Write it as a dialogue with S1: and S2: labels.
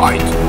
S1: fight.